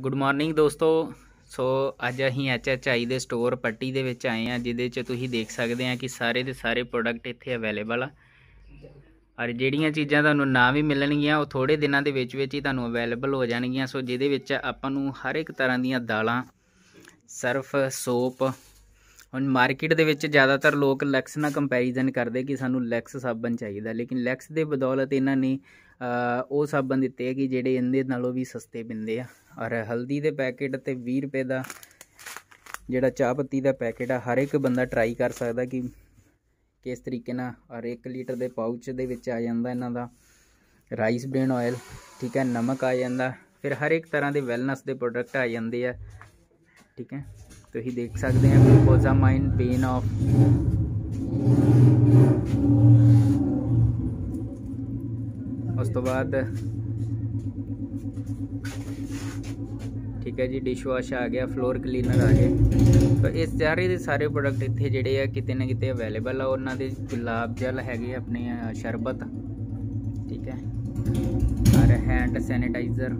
Good morning ਦੋਸਤੋ। ਸੋ ਅੱਜ ਅਸੀਂ ਐਚਐਚਆਈ ਦੇ ਸਟੋਰ ਪੱਟੀ ਦੇ ਵਿੱਚ ਆਏ ਆ ਜਿਹਦੇ 'ਚ ਤੁਸੀਂ ਦੇਖ ਸਕਦੇ ਆ ਕਿ ਸਾਰੇ ਦੇ ਸਾਰੇ ਪ੍ਰੋਡਕਟ ਇੱਥੇ ਅਵੇਲੇਬਲ ਆ। ਔਰ ਜਿਹੜੀਆਂ ਚੀਜ਼ਾਂ ਤੁਹਾਨੂੰ ਨਾ ਵੀ ਮਿਲਣਗੀਆਂ, ਉਹ ਥੋੜੇ ਦਿਨਾਂ ਦੇ ਵਿੱਚ ਵਿੱਚ ਹੀ ਤੁਹਾਨੂੰ ਅਵੇਲੇਬਲ ਹੋ ਜਾਣਗੀਆਂ। ਸੋ ਜਿਹਦੇ ਵਿੱਚ ਆਪਾਂ ਨੂੰ ਹਰ ਇੱਕ ਤਰ੍ਹਾਂ ਦੀਆਂ ਦਾਲਾਂ, ਸਰਫ, ਸੋਪ, ਹੁਣ ਮਾਰਕੀਟ ਦੇ ਵਿੱਚ ਜ਼ਿਆਦਾਤਰ ਲੋਕ ਲੈਕਸ ਨਾਲ ਕੰਪੈਰੀਜ਼ਨ ਕਰਦੇ ਕਿ ਸਾਨੂੰ ਲੈਕਸ ਸਾਬਣ ਚਾਹੀਦਾ। ਲੇਕਿਨ ਲੈਕਸ ਦੇ ਬਦੌਲਤ ਇਹਨਾਂ ਨੇ ਉਹ ਸਾਬਣ ਦਿੱਤੇ ਕਿ ਜਿਹੜੇ ਇਹਦੇ ਨਾਲੋਂ ਵੀ ਸਸਤੇ ਪਿੰਦੇ ਆ। ਔਰ ਹਲਦੀ ਦੇ ਪੈਕੇਟ ਤੇ 20 ਰੁਪਏ ਦਾ ਜਿਹੜਾ ਚਾਹ ਪੱਤੀ ਦਾ ਪੈਕੇਟ ਆ, ਹਰ ਇੱਕ ਬੰਦਾ ਟਰਾਈ ਕਰ ਸਕਦਾ ਕਿ ਕਿਸ ਤਰੀਕੇ ਨਾਲ। ਔਰ 1 ਲੀਟਰ ਦੇ ਪਾਊਚ ਦੇ ਵਿੱਚ ਆ ਜਾਂਦਾ ਇਹਨਾਂ ਦਾ ਰਾਈਸ ਬ੍ਰੇਨ ਆਇਲ, ਠੀਕ ਹੈ, ਨਮਕ ਆ ਜਾਂਦਾ। ਫਿਰ ਹਰ ਇੱਕ ਤਰ੍ਹਾਂ ਦੇ ਵੈਲਨੈਸ ਦੇ ਪ੍ਰੋਡਕਟ ਆ ਜਾਂਦੇ ਆ, ਠੀਕ ਹੈ। ਤੁਸੀਂ ਦੇਖ ਸਕਦੇ ਆ ਗਲੂਕੋਜ਼ਾਮਾਈਨ ਪੇਨ ਆਫ ਉਸ ਤੋਂ ਬਾਅਦ ਠੀਕ ਹੈ ਜੀ ਡਿਸ਼ ਵਾਸ਼ ਆ ਗਿਆ ਫਲੋਰ ਕਲੀਨਰ ਆ ਗਿਆ ਤਾਂ ਇਸ ਸਾਰੇ ਦੇ ਸਾਰੇ ਪ੍ਰੋਡਕਟ ਇੱਥੇ ਜਿਹੜੇ ਆ ਕਿਤੇ ਨਾ ਕਿਤੇ ਅਵੇਲੇਬਲ ਆ। ਉਹਨਾਂ ਦੇ ਗੁਲਾਬ ਜਲ ਹੈਗੇ ਆਪਣੇ ਸ਼ਰਬਤ। ਠੀਕ ਹੈ। ਔਰ ਹੈਂਡ ਸੈਨੀਟਾਈਜ਼ਰ